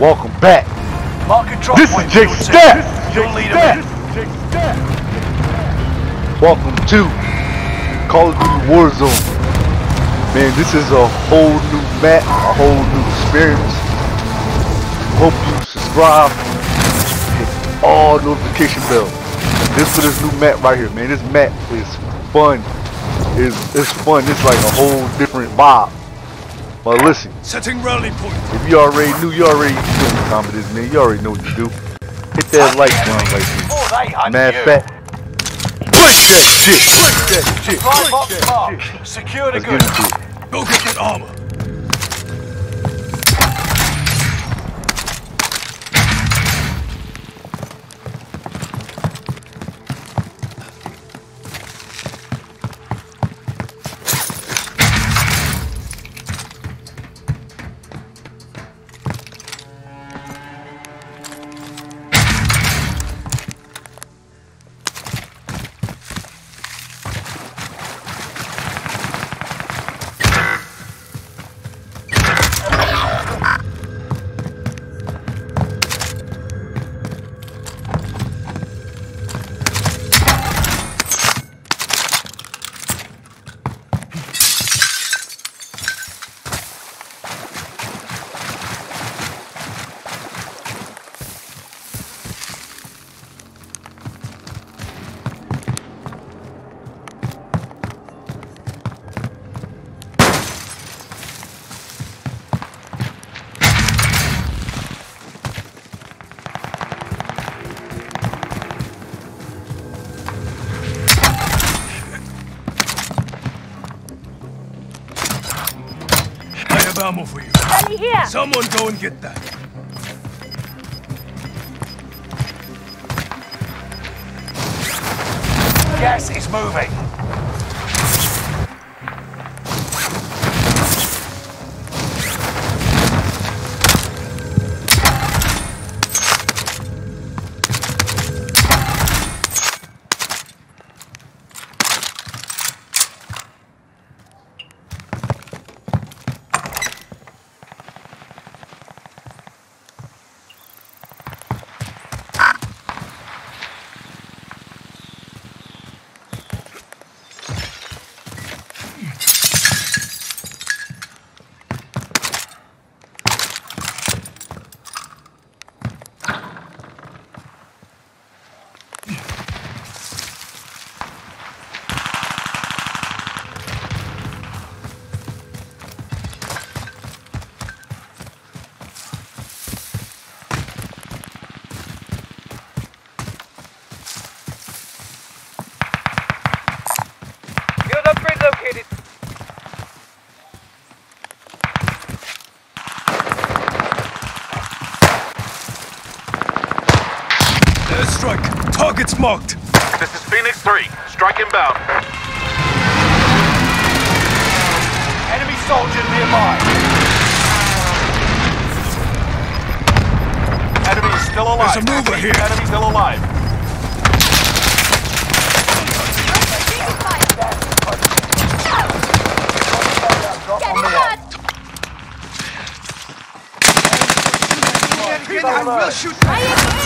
Welcome back. Mark a drop This is Jake your team. Staff. You'll lead 'em in. Welcome to Call of Duty Warzone. Man, this is a whole new map, a whole new experience. Hope you subscribe, hit all notification bells. This for this new map right here, man. This map is fun. It's, it's fun. It's like a whole different vibe. But listen, Setting rally point. if you already knew, you already knew what time it is, man. You already know what to do. Hit that like button right there. Before they hunt Mad fat. Break that shit. Break that shit. Break that shit. Secure the goods. Go get that armor. Have ammo for you. Enemy here! Someone go and get that. Gas is moving. Marked. This is Phoenix 3. Strike inbound. Enemy soldier nearby. Enemy is still alive. There's a mover here. Enemy still alive. Drop on the I will shoot.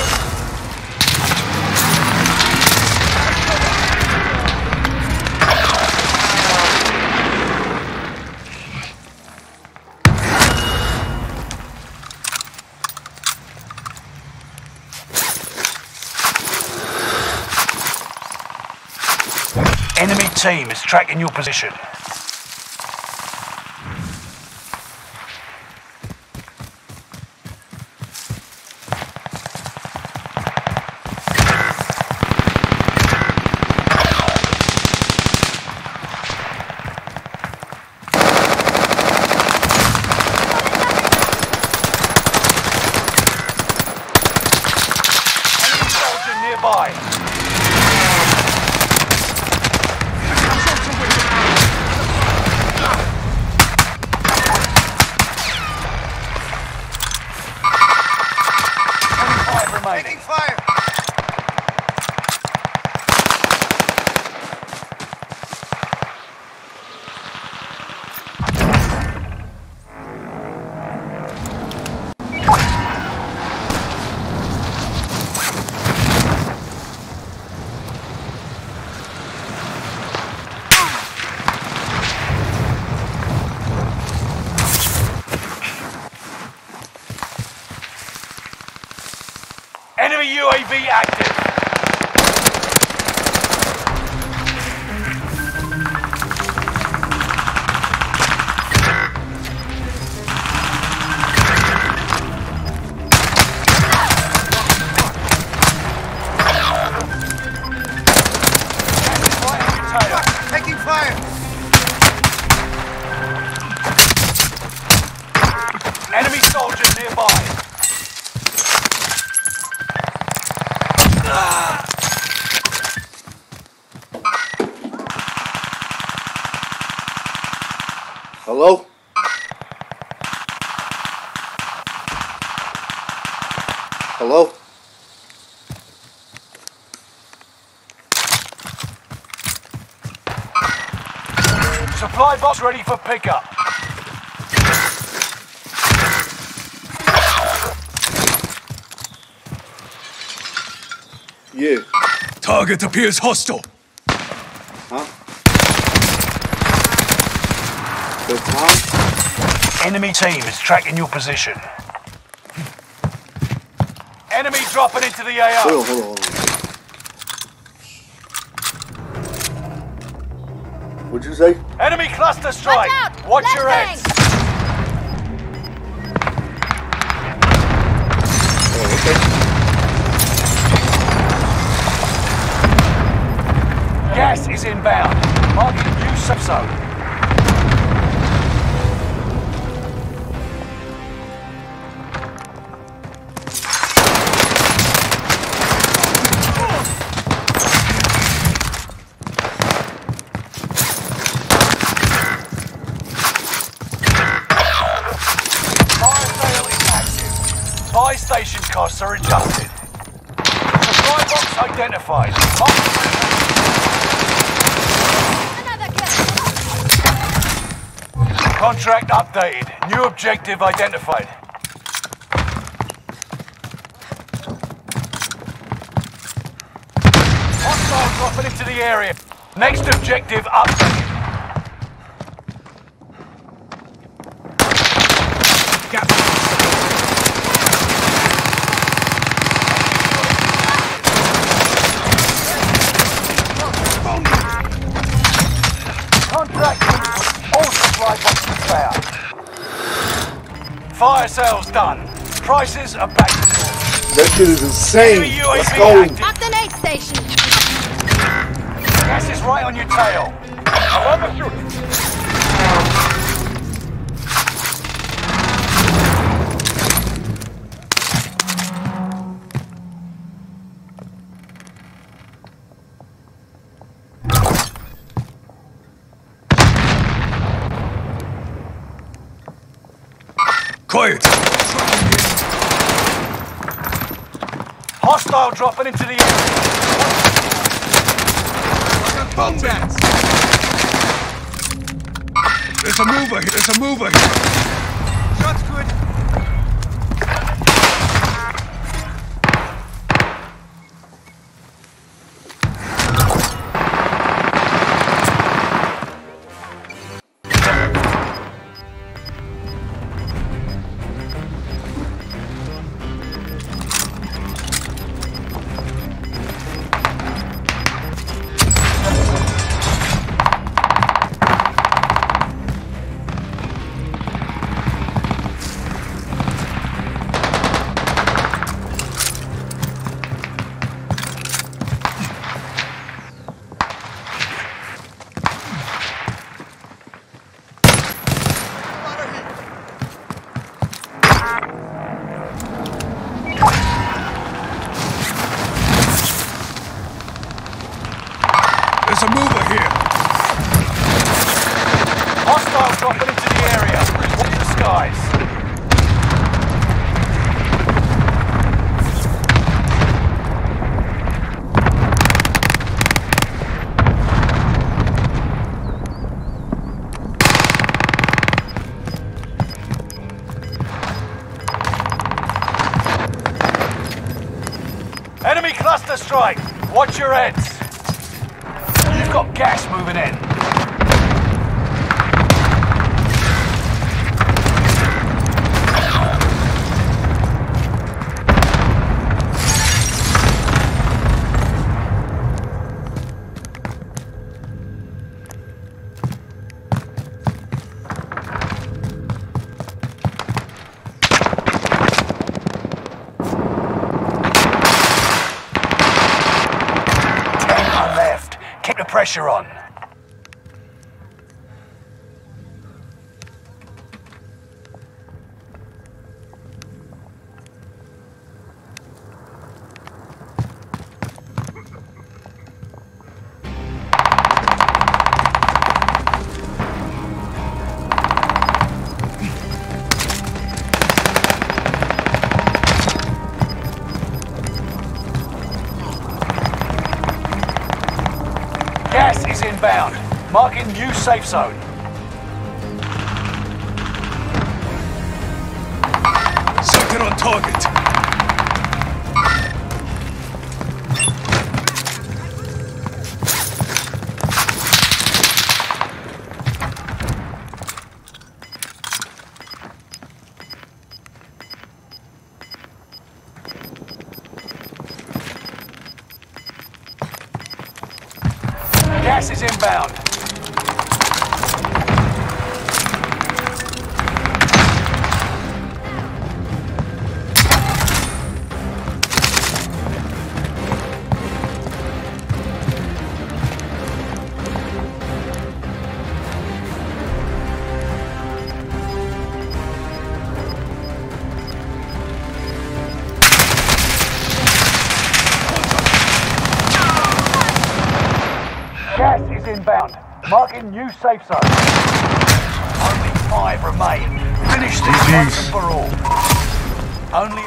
Team is tracking your position. Enemy soldier nearby. Five remaining. fire. UAV active. Supply box ready for pickup. Yeah. Target appears hostile. Huh? The? Enemy team is tracking your position. Enemy dropping into the AO. Hold on, hold on, hold on. What'd you say? Enemy cluster strike. Watch out! Watch Left your flank! heads. Oh, okay. Gas is inbound. Marking new subzone. Costs. Supply box identified. Contract updated. New objective identified. Hostile dropping into the area. Next objective updated. Contract Fire sales done. Prices are back to normal. That shit is insane. Enemy Let's UAV go. active. Mark the aid station. Gas is right on your tail. Quiet! Hostile dropping into the area. Combat! There's a mover here. There's a mover here. There's a mover here. Hostile dropping into the area. Watch the skies. Enemy cluster strike. Watch your heads. You've got gas moving in. Pressure on. Inbound. Marking new safe zone. Second on target. Gas is inbound. Marking new safe zone. Only five remain. Finish this once and for all. Only a